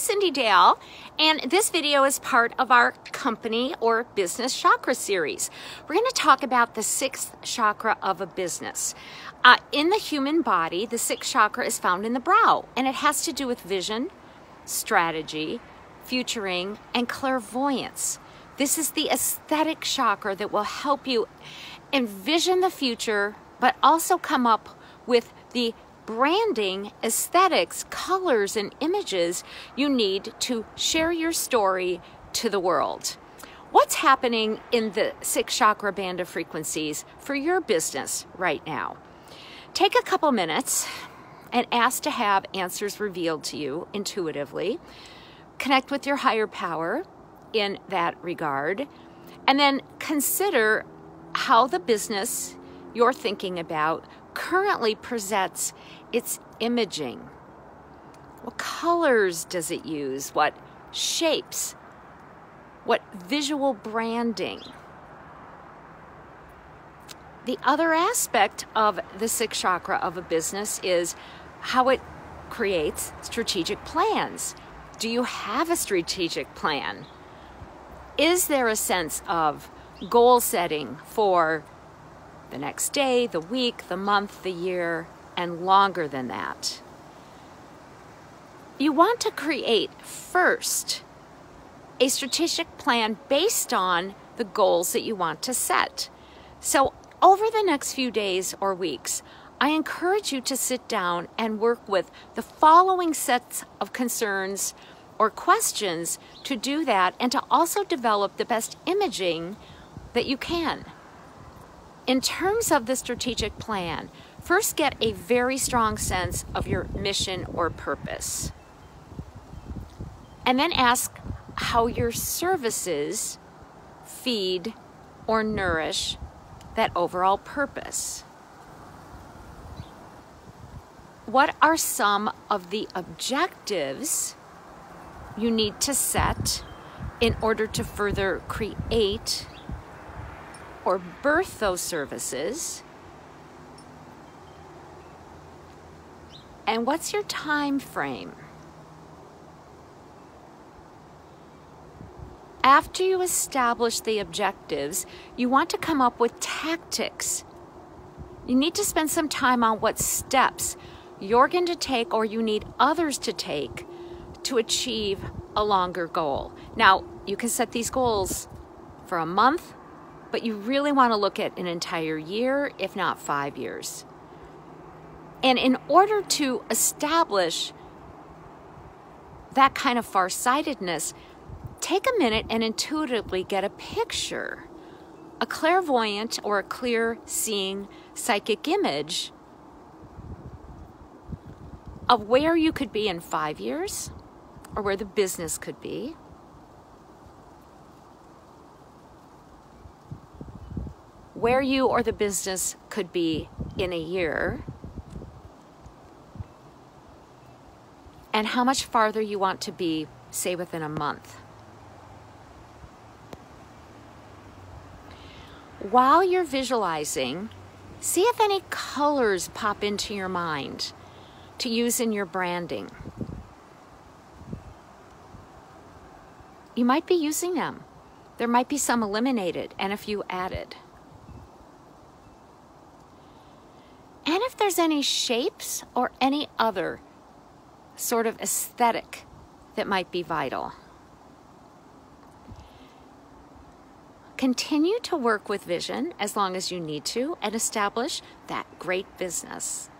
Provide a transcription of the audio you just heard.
Cyndi Dale, and this video is part of our company or business chakra series. We're going to talk about the sixth chakra of a business. Uh, in the human body, the sixth chakra is found in the brow, and it has to do with vision, strategy, futuring, and clairvoyance. This is the aesthetic chakra that will help you envision the future, but also come up with the branding, aesthetics, colors, and images you need to share your story to the world. What's happening in the six chakra band of frequencies for your business right now? Take a couple minutes and ask to have answers revealed to you intuitively. Connect with your higher power in that regard. And then consider how the business you're thinking about currently presents its imaging. What colors does it use? What shapes? What visual branding? The other aspect of the sixth chakra of a business is how it creates strategic plans. Do you have a strategic plan? Is there a sense of goal setting for the next day, the week, the month, the year, and longer than that. You want to create first a strategic plan based on the goals that you want to set. So, over the next few days or weeks, I encourage you to sit down and work with the following sets of concerns or questions to do that and to also develop the best imaging that you can. In terms of the strategic plan, first get a very strong sense of your mission or purpose. And then ask how your services feed or nourish that overall purpose. What are some of the objectives you need to set in order to further create or birth those services? And what's your time frame? After you establish the objectives, you want to come up with tactics. You need to spend some time on what steps you're going to take or you need others to take to achieve a longer goal. Now, you can set these goals for a month, but you really want to look at an entire year, if not five years. And in order to establish that kind of farsightedness, take a minute and intuitively get a picture, a clairvoyant or a clear seeing psychic image of where you could be in five years or where the business could be where you or the business could be in a year, and how much farther you want to be, say, within a month. While you're visualizing, see if any colors pop into your mind to use in your branding. You might be using them. There might be some eliminated and a few added. And if there's any shapes or any other sort of aesthetic that might be vital. Continue to work with vision as long as you need to and establish that great business.